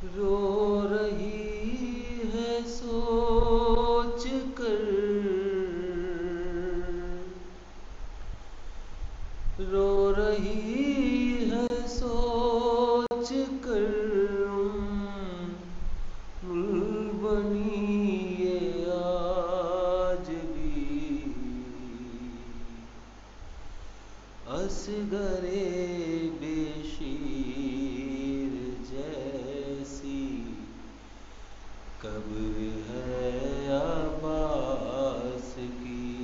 Roo कब्र है आबास की?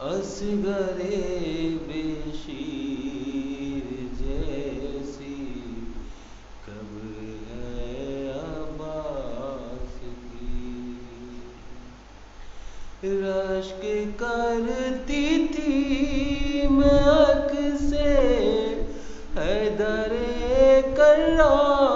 असगरे बेशीर जैसी कब्र है आबास की? रश्क करती थी महक से, हैदरे करार पर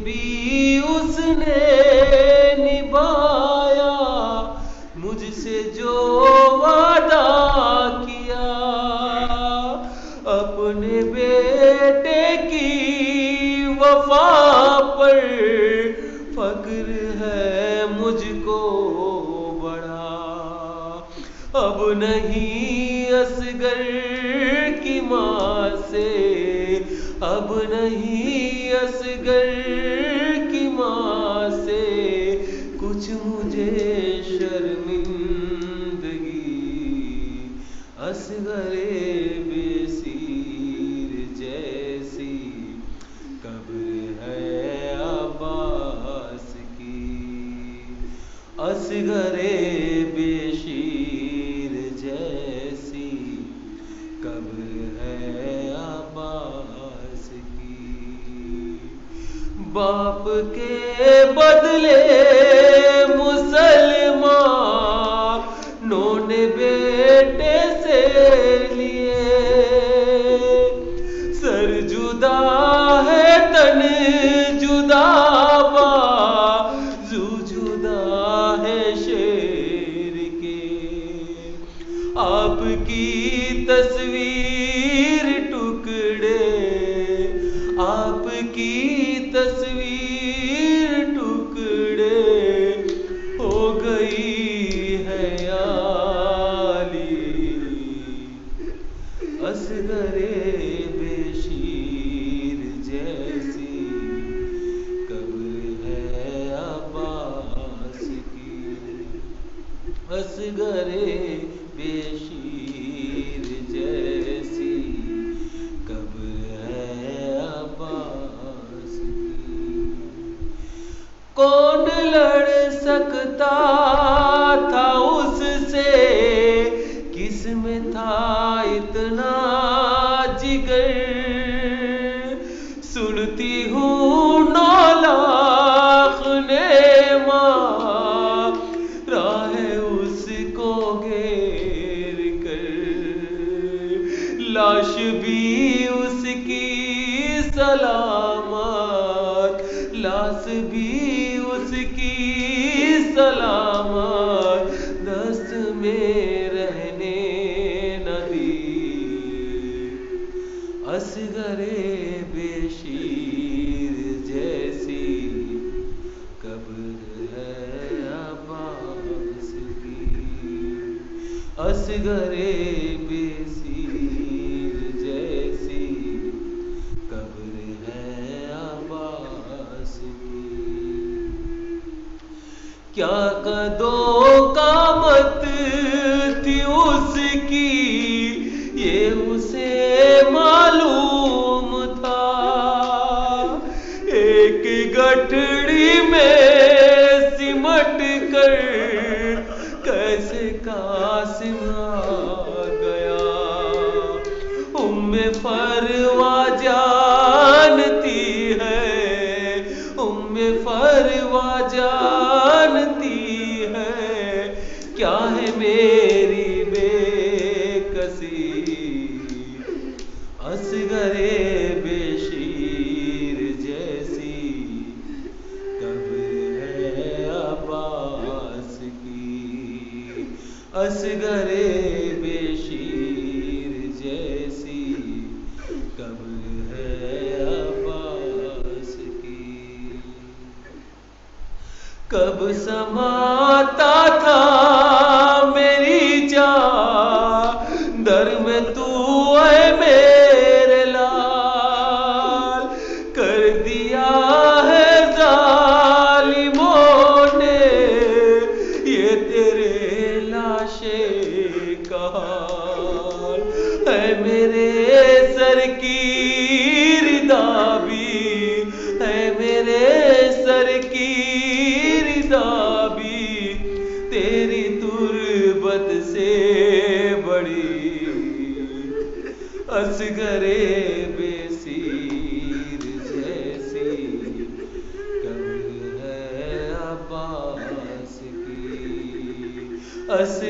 भी उसने निभाया, मुझसे जो वादा किया, अपने बेटे की वफा पर फक्र है मुझको बड़ा। अब नहीं असगर की माँ से। अब नहीं असगर की माँ से। कुछ मुझे शर्मिंदगी। असगरे आपकी तस्वीर टुकड़े आपकी तस्वीर टुकड़े हो गई है आली असगरे बेशीर जैसी कब है आबास कौन लड़ सकता लाश भी उसकी सलामत, लाश भी उसकी सलामत, दस्त में रहने न दी असगरे बेशीर जैसी कब्र है आबास की। असगरे बेसीर दो कामत थी उसकी, ये उसे मालूम था। एक गठड़ी में सिमट कर, कैसे कासिम आ मेरी बेकसी। असगरे बेशीर जैसी कब्र है अब्बास की। असगरे बेशीर जैसी कब्र है अब्बास की। कब समाता था तेरे लाशे का है मेरे सर की रिदा है मेरे सर की रिदा तेरी तुरबत से बड़ी असगरे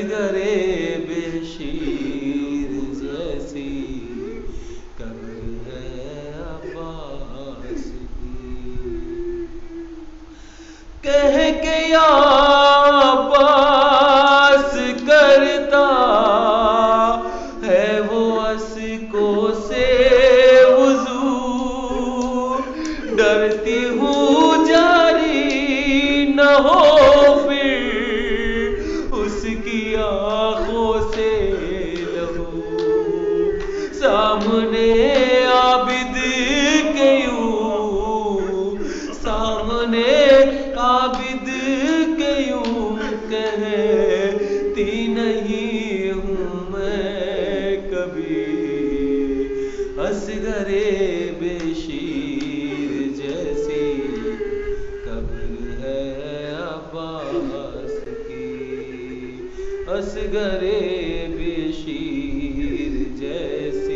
असगरे बेशीर जैसी कब्र है अब्बास की। कह के या आँखों से लहू। सामने आबिद के सामने आबिद के कहती नहीं हूँ मैं कभी असगरे बेशीर असगरे बेशीर जैसी